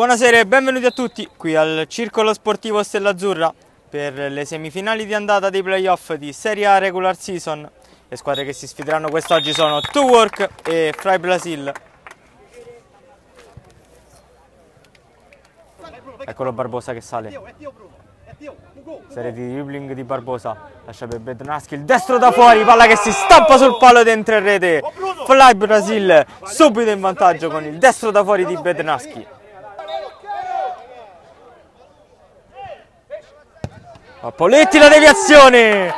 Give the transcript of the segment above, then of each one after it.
Buonasera e benvenuti a tutti qui al Circolo Sportivo Stella Azzurra per le semifinali di andata dei playoff di Serie A Regular Season. Le squadre che si sfideranno quest'oggi sono Two Work e Fry Brasil. Eccolo Barbosa che sale. Serie di dribbling di Barbosa. Lascia per Bednaschi il destro da fuori, palla che si stampa sul palo dentro in rete. Fly Brasil subito in vantaggio con il destro da fuori di Bednaschi. A Poletti la deviazione!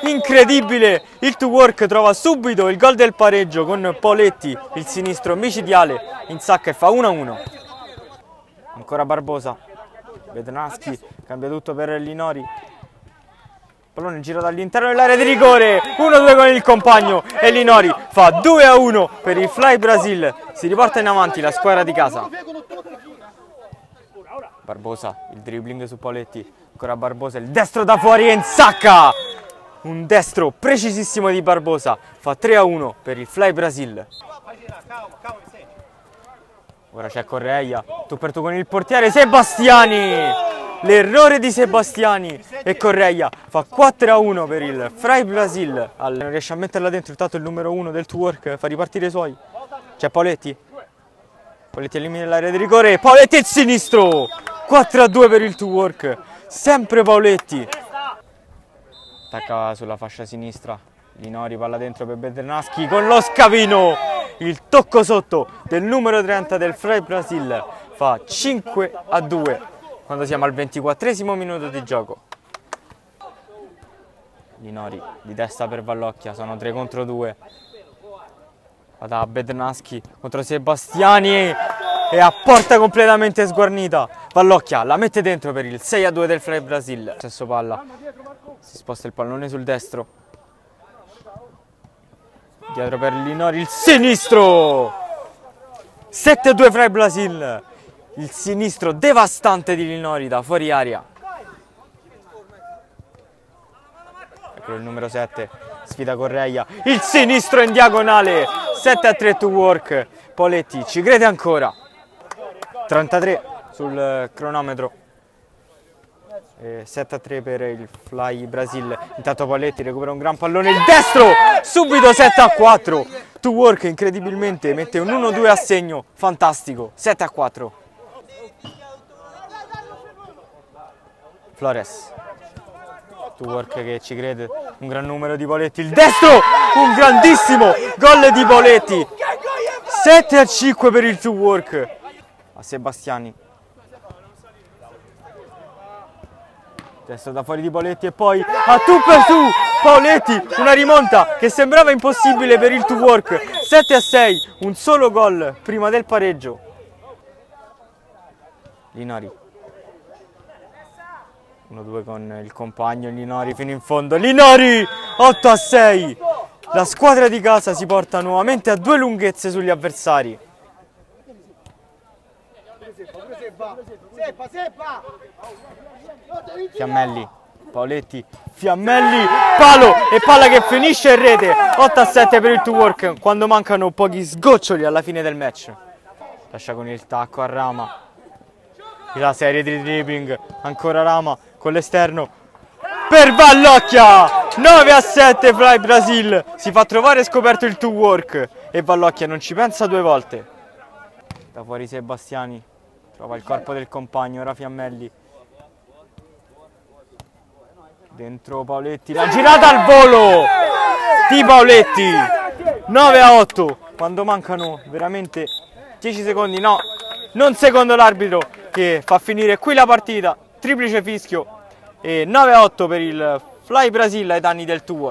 Incredibile! Il to work trova subito il gol del pareggio con Poletti, il sinistro micidiale, in sacca e fa 1-1. Ancora Barbosa. Bednaschi cambia tutto per Linori. Pallone gira dall'interno dell'area di rigore. 1-2 con il compagno e Linori fa 2-1 per il Fly Brasil. Si riporta in avanti la squadra di casa. Barbosa, il dribbling su Poletti. Ancora Barbosa, il destro da fuori e in sacca! Un destro precisissimo di Barbosa. Fa 3-1 per il Fly Brasil. Ora c'è Correia, tu per tu con il portiere Sebastiani! L'errore di Sebastiani e Correia fa 4-1 per il Fry Brasil. Non riesce a metterla dentro, intanto il numero 1 del Twork fa ripartire i suoi. C'è Poletti. Poletti elimina l'area di rigore. Poletti il sinistro! 4-2 per il Twork. Sempre Paoletti. Attacca sulla fascia sinistra. Linori palla dentro per Bedernaschi con lo scavino. Il tocco sotto del numero 30 del Fray Brasil fa 5 a 2 quando siamo al 24 minuto di gioco. Linori di testa per Vallocchia, sono 3 contro 2. Va da Bednaschi contro Sebastiani e a porta completamente sguarnita. Vallocchia la mette dentro per il 6 a 2 del Fray Brasil. Stesso palla, si sposta il pallone sul destro. Dietro per Linori il sinistro! 7 a 2 Fray Brasil. Il sinistro devastante di Linori da fuori aria. Eccolo il numero 7, sfida Correia. Il sinistro in diagonale. 7 a 3 to work. Poletti ci crede ancora. 33 sul cronometro. 7 a 3 per il Fly Brasil. Intanto Poletti recupera un gran pallone. Il destro! Subito 7 a 4. To work incredibilmente mette un 1-2 a segno. Fantastico. 7 a 4. Flores. To work che ci crede. Un gran numero di Poletti. Il destro! Un grandissimo gol di Poletti. 7 a 5 per il to work. Sebastiani. Destro da fuori di Poletti e poi a tu per tu Paoletti, una rimonta che sembrava impossibile per il to work 7 a 6, un solo gol prima del pareggio. Linori. 1-2 con il compagno Linori fino in fondo. Linori 8 a 6 La squadra di casa si porta nuovamente a due lunghezze sugli avversari Fiammelli, Paoletti, Fiammelli, palo e palla che finisce in rete. 8 a 7 per il to work quando mancano pochi sgoccioli alla fine del match. Lascia con il tacco a Rama. La serie di dribbling, ancora Rama con l'esterno per Vallocchia. 9 a 7 Fly Brasil. Si fa trovare scoperto il to work e Vallocchia non ci pensa due volte. Da fuori Sebastiani. Trova il corpo del compagno, ora Fiammelli. Dentro Paoletti, la girata al volo di Paoletti. 9 a 8, quando mancano veramente 10 secondi, no, non secondo l'arbitro che fa finire qui la partita. Triplice fischio e 9 a 8 per il Fly Brasil ai danni del Tour.